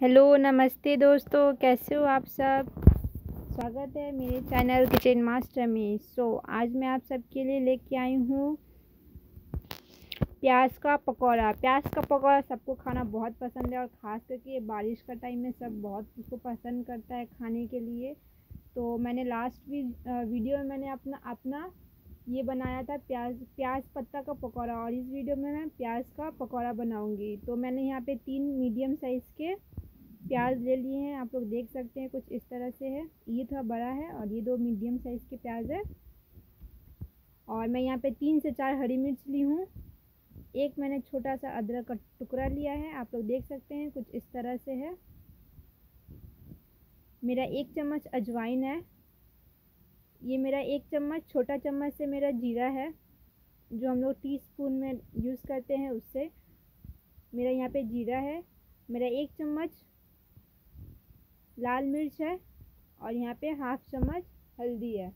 Hello नमस्ते दोस्तों कैसे हो आप सब? स्वागत है मेरे चैनल किचन मास्टर में। सो so, आज मैं आप सबके लिए लेके आई हूँ प्याज का पकौड़ा। प्याज का पकौड़ा सबको खाना बहुत पसंद है और ख़ास करके बारिश का टाइम में सब बहुत उसको पसंद करता है खाने के लिए। तो मैंने लास्ट वीडियो में मैंने अपना अपना ये बनाया था प्याज प्याज पत्ता का पकौड़ा। और इस वीडियो में मैं प्याज का पकौड़ा बनाऊँगी। तो मैंने यहाँ पे तीन मीडियम साइज़ के प्याज ले लिए हैं। आप लोग देख सकते हैं कुछ इस तरह से है। ये थोड़ा बड़ा है और ये दो मीडियम साइज़ के प्याज है। और मैं यहाँ पे तीन से चार हरी मिर्च ली हूँ। एक मैंने छोटा सा अदरक का टुकड़ा लिया है। आप लोग देख सकते हैं कुछ इस तरह से है। मेरा एक चम्मच अजवाइन है। ये मेरा एक चम्मच, छोटा चम्मच से मेरा जीरा है, जो हम लोग टी स्पून में यूज़ करते हैं उससे। मेरा यहाँ पे जीरा है। मेरा एक चम्मच लाल मिर्च है और यहाँ पे हाफ़ चम्मच हल्दी है।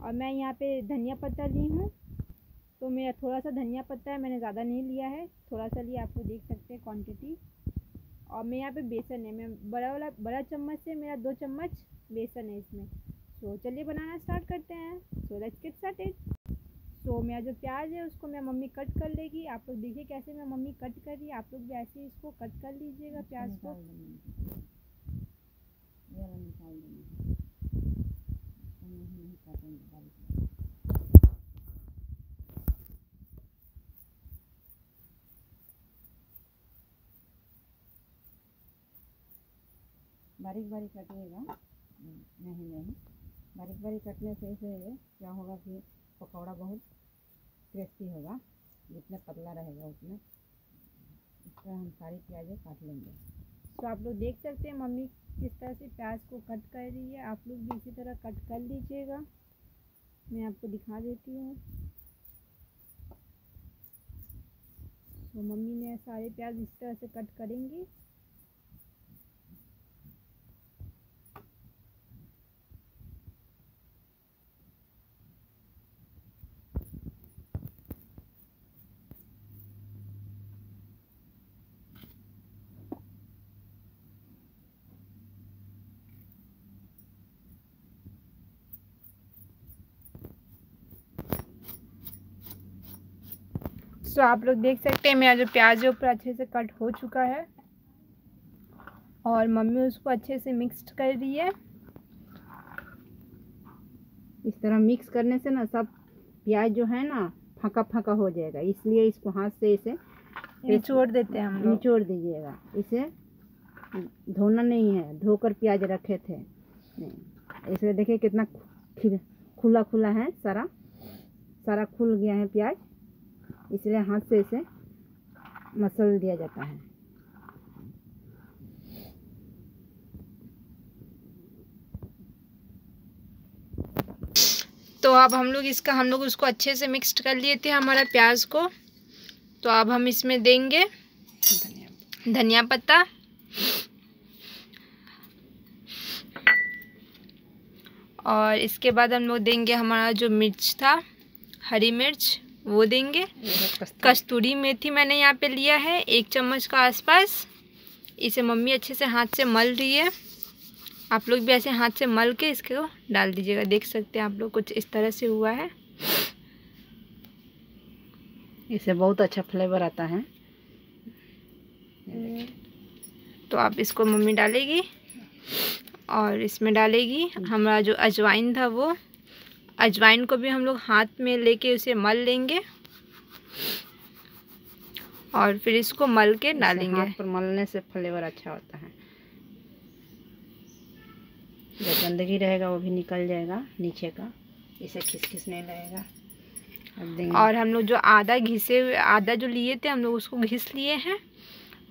और मैं यहाँ पे धनिया पत्ता ली हूँ। तो मेरा थोड़ा सा धनिया पत्ता है, मैंने ज़्यादा नहीं लिया है। थोड़ा सा लिया, आप लोग देख सकते हैं क्वांटिटी और मैं यहाँ पे बेसन है, मैं बड़ा वाला, बड़ा चम्मच से मेरा दो चम्मच बेसन है इसमें। तो चलिए बनाना स्टार्ट करते हैं। So let's get started so मेरा जो प्याज है, उसको मैं मम्मी कट कर लेगी। आप लोग देखिए कैसे मैं मम्मी कट कर रही है। आप लोग भी ऐसे इसको कट कर लीजिएगा प्याज को। बारीक बारीक कटिएगा। नहीं नहीं। बारीक बारीक कटने से इसे क्या होगा कि पकौड़ा बहुत क्रिस्पी होगा। जितना पतला रहेगा उतना। इस तरह हम सारी प्याज़ें काट लेंगे। तो आप लोग देख सकते हैं मम्मी किस तरह से प्याज को कट कर रही है, आप लोग भी इसी तरह कट कर लीजिएगा। मैं आपको दिखा देती हूँ। तो मम्मी ने सारे प्याज इस तरह से कट करेंगी। सो आप लोग देख सकते हैं मेरा जो प्याज है ऊपर अच्छे से कट हो चुका है। और मम्मी उसको अच्छे से मिक्स कर रही है। इस तरह मिक्स करने से ना सब प्याज जो है ना फंका फंका हो जाएगा इसलिए इसको हाथ से इसे निचोड़ देते हैं हम निचोड़ दीजिएगा। इसे धोना नहीं है धोकर प्याज रखे थे। इसलिए देखिए कितना खुला खुला है सारा सारा खुल गया है प्याज। इसलिए हाथ से इसे मसल दिया जाता है। तो अब हम लोग इसका, हम लोग उसको अच्छे से मिक्स कर लिए थे हमारा प्याज को। तो अब हम इसमें देंगे धनिया पत्ता। और इसके बाद हम लोग देंगे हमारा जो मिर्च था, हरी मिर्च। वो देंगे। कस्तूरी मेथी मैंने यहाँ पे लिया है एक चम्मच का आसपास। इसे मम्मी अच्छे से हाथ से मल रही है। आप लोग भी ऐसे हाथ से मल के इसको डाल दीजिएगा। देख सकते हैं आप लोग कुछ इस तरह से हुआ है। इसे बहुत अच्छा फ्लेवर आता है। तो आप इसको मम्मी डालेगी और इसमें डालेगी। हमारा जो अजवाइन था वो अजवाइन को भी हम लोग हाथ में लेके उसे मल लेंगे। और फिर इसको मल के डालेंगे। हाथ पर मलने से फ्लेवर अच्छा होता है। जो गंदगी रहेगा वो भी निकल जाएगा नीचे का। इसे खिस नहीं लगेगा। और हम लोग जो आधा घिसे हुए आधा जो लिए थे हम लोग उसको घिस लिए हैं।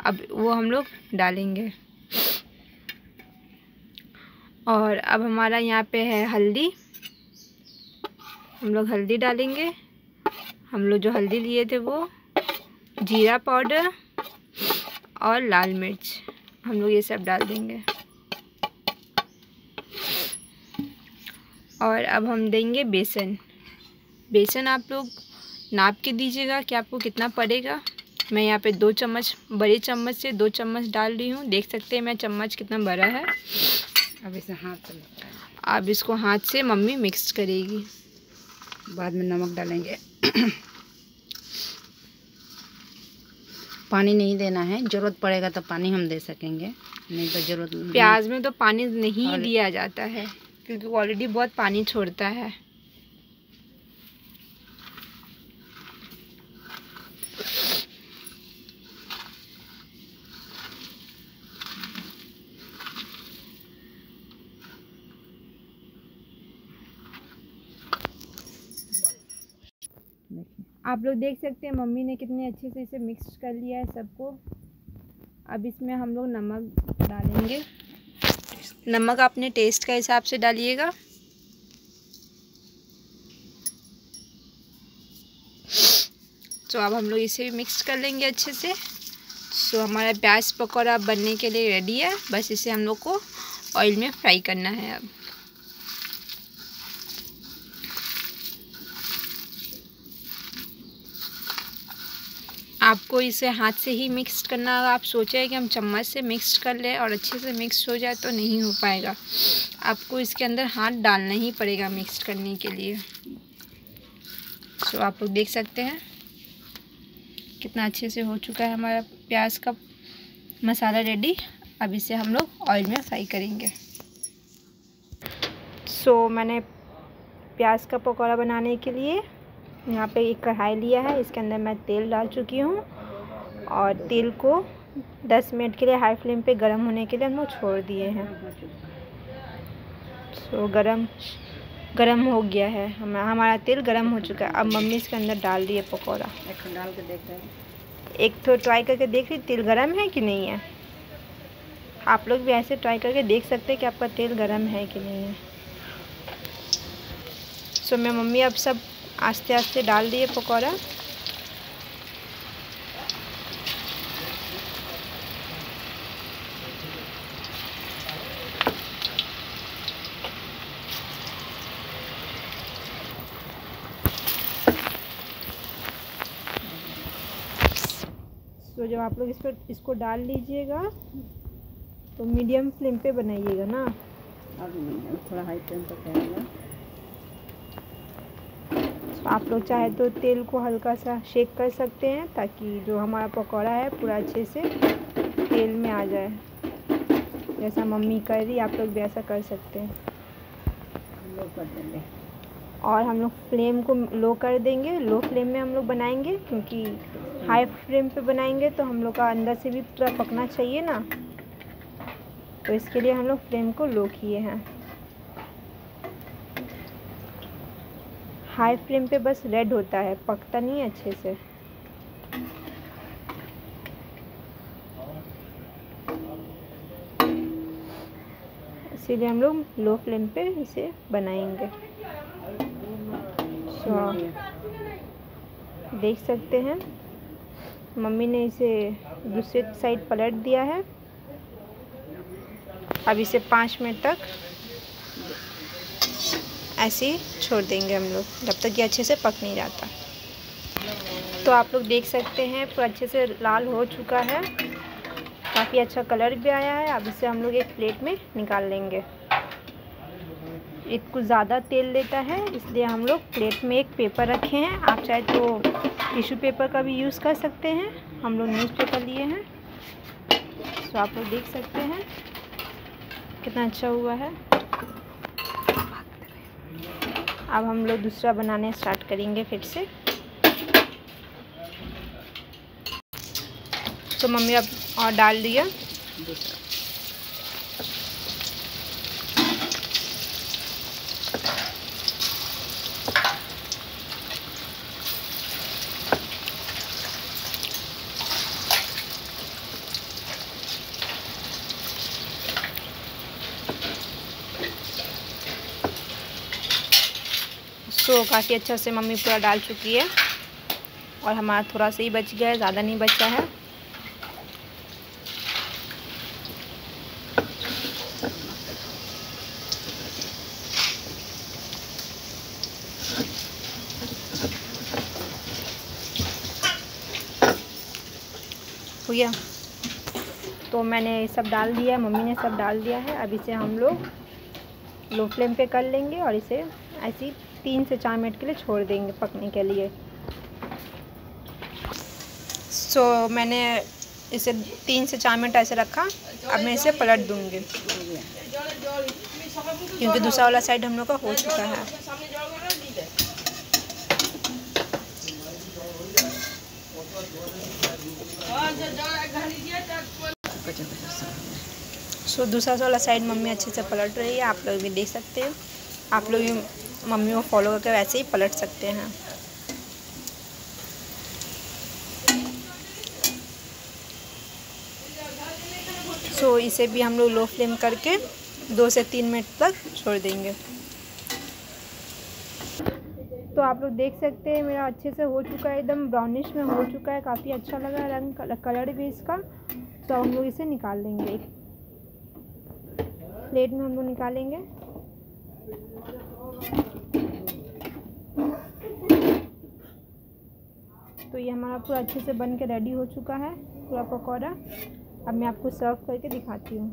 अब वो हम लोग डालेंगे। और अब हमारा यहाँ पे है हल्दी। हम लोग हल्दी डालेंगे। हम लोग जो हल्दी लिए थे वो जीरा पाउडर और लाल मिर्च। हम लोग ये सब डाल देंगे। और अब हम देंगे बेसन। बेसन आप लोग नाप के दीजिएगा कि आपको कितना पड़ेगा। मैं यहाँ पे दो चम्मच बड़े चम्मच से दो चम्मच डाल रही हूँ। देख सकते हैं मैं चम्मच कितना बड़ा है। अब इसे हाथ से अब इसको हाथ से मम्मी मिक्स करेगी। बाद में नमक डालेंगे। पानी नहीं देना है। ज़रूरत पड़ेगा तो पानी हम दे सकेंगे। नहीं तो ज़रूरत प्याज में तो पानी नहीं दिया जाता है क्योंकि ऑलरेडी बहुत पानी छोड़ता है। आप लोग देख सकते हैं, मम्मी ने कितने अच्छे से इसे मिक्स कर लिया है सबको। अब इसमें हम लोग नमक डालेंगे। नमक अपने टेस्ट के हिसाब से डालिएगा। तो अब हम लोग इसे भी मिक्स कर लेंगे अच्छे से। सो हमारा प्याज पकौड़ा बनने के लिए रेडी है। बस इसे हम लोग को ऑयल में फ्राई करना है अब। आपको इसे हाथ से ही मिक्स करना होगा आप सोचे कि हम चम्मच से मिक्स कर लें और अच्छे से मिक्स हो जाए तो नहीं हो पाएगा। आपको इसके अंदर हाथ डालना ही पड़ेगा मिक्स करने के लिए। सो आप लोग देख सकते हैं कितना अच्छे से हो चुका है हमारा प्याज का मसाला रेडी अब इसे हम लोग ऑयल में फ्राई करेंगे। सो so, मैंने प्याज का पकौड़ा बनाने के लिए यहाँ पे एक कढ़ाई लिया है इसके अंदर मैं तेल डाल चुकी हूँ और तेल को 10 मिनट के लिए हाई फ्लेम पे गर्म होने के लिए हम लोग छोड़ दिए हैं। सो गरम गरम हो गया है। हम हमारा तेल गरम हो चुका है। अब मम्मी इसके अंदर डाल है पकौड़ा। डाल देख रहे एक तो ट्राई करके देख रही तेल गरम है कि नहीं है? आप लोग भी ऐसे ट्राई करके देख सकते हैं कि आपका तेल गरम है कि नहीं है। सो so, मैं मम्मी अब सब आस्ते आस्ते डाल दिए पकौड़ा तो जब आप लोग इस पर इसको डाल लीजिएगा तो मीडियम फ्लेम पे बनाइएगा ना। थोड़ा हाई फ्लेम पर करेंगे। आप लोग चाहे तो तेल को हल्का सा शेक कर सकते हैं ताकि जो हमारा पकौड़ा है पूरा अच्छे से तेल में आ जाए। जैसा मम्मी कर रही, आप लोग भी ऐसा कर सकते हैं। और हम लोग फ्लेम को लो कर देंगे। लो फ्लेम में हम लोग बनाएँगे, क्योंकि हाई फ्लेम पे बनाएँगे तो हम लोग का अंदर से भी पूरा पकना चाहिए ना। तो इसके लिए हम लोग फ्लेम को लो किए हैं। हाई फ्लेम पे बस रेड होता है, पकता नहीं अच्छे से। इसीलिए हम लोग लो फ्लेम पे इसे बनाएँगे। सो देख सकते हैं। मम्मी ने इसे दूसरे साइड पलट दिया है। अब इसे पाँच मिनट तक ऐसे ही छोड़ देंगे हम लोग। जब तक ये अच्छे से पक नहीं जाता। तो आप लोग देख सकते हैं, पूरा अच्छे से लाल हो चुका है। काफ़ी अच्छा कलर भी आया है। अब इसे हम लोग एक प्लेट में निकाल लेंगे। एक कुछ ज़्यादा तेल लेता है, इसलिए हम लोग प्लेट में एक पेपर रखे हैं। आप चाहे तो टिश्यू पेपर का भी यूज़ कर सकते हैं। हम लोग न्यूज़ पेपर लिए हैं। तो आप लोग देख सकते हैं। कितना अच्छा हुआ है। अब हम लोग दूसरा बनाने स्टार्ट करेंगे फिर से। तो मम्मी अब और डाल दिया दूसरा। सो काफ़ी अच्छा से मम्मी पूरा डाल चुकी है। और हमारा थोड़ा सा ही बच गया है, ज़्यादा नहीं बचा है। हो तो मैंने सब डाल दिया है, मम्मी ने सब डाल दिया है। अब इसे हम लोग लो फ्लेम पे कर लेंगे और इसे ऐसे तीन से चार मिनट के लिए छोड़ देंगे पकने के लिए। सो so, मैंने इसे तीन से चार मिनट ऐसे रखा अब मैं इसे पलट दूँगी। क्योंकि दूसरा वाला साइड हम लोग का हो चुका है। सो so, दूसरा वाला साइड मम्मी अच्छे से पलट रही है आप लोग भी देख सकते हो। आप लोग भी मम्मी को फॉलो करके वैसे ही पलट सकते हैं। सो so, इसे भी हम लोग लो फ्लेम करके दो से तीन मिनट तक छोड़ देंगे। तो आप लोग देख सकते हैं मेरा अच्छे से हो चुका है एकदम ब्राउनिश में हो चुका है। काफ़ी अच्छा लगा रंग कलर भी इसका। तो हम लोग इसे निकाल लेंगे। प्लेट में हम लोग निकालेंगे। तो ये हमारा पूरा अच्छे से बन के रेडी हो चुका है, पूरा पकौड़ा। अब मैं आपको सर्व करके दिखाती हूँ।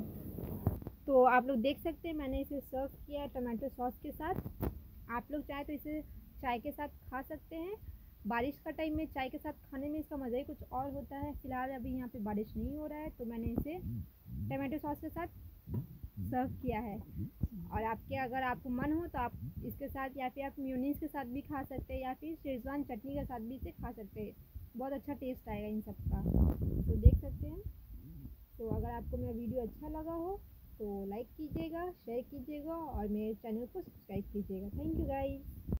तो आप लोग देख सकते हैं, मैंने इसे सर्व किया है टमाटो सॉस के साथ। आप लोग चाहे तो इसे चाय के साथ खा सकते हैं। बारिश का टाइम में चाय के साथ खाने में इसका मज़ा ही कुछ और होता है। फ़िलहाल अभी यहाँ पे बारिश नहीं हो रहा है तो मैंने इसे टमाटो सॉस के साथ सर्व किया है। और आपके अगर आपको मन हो तो आप इसके साथ या फिर आप म्यूनिस के साथ भी खा सकते हैं या फिर शेजवान चटनी के साथ भी इसे खा सकते हैं। बहुत अच्छा टेस्ट आएगा इन सब का। तो देख सकते हैं। तो अगर आपको मेरा वीडियो अच्छा लगा हो तो लाइक कीजिएगा शेयर कीजिएगा और मेरे चैनल को सब्सक्राइब कीजिएगा। Thank you guys.